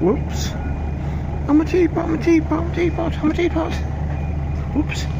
Whoops. I'm a teapot, I'm a teapot, I'm a teapot, I'm a teapot. Whoops.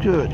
Good.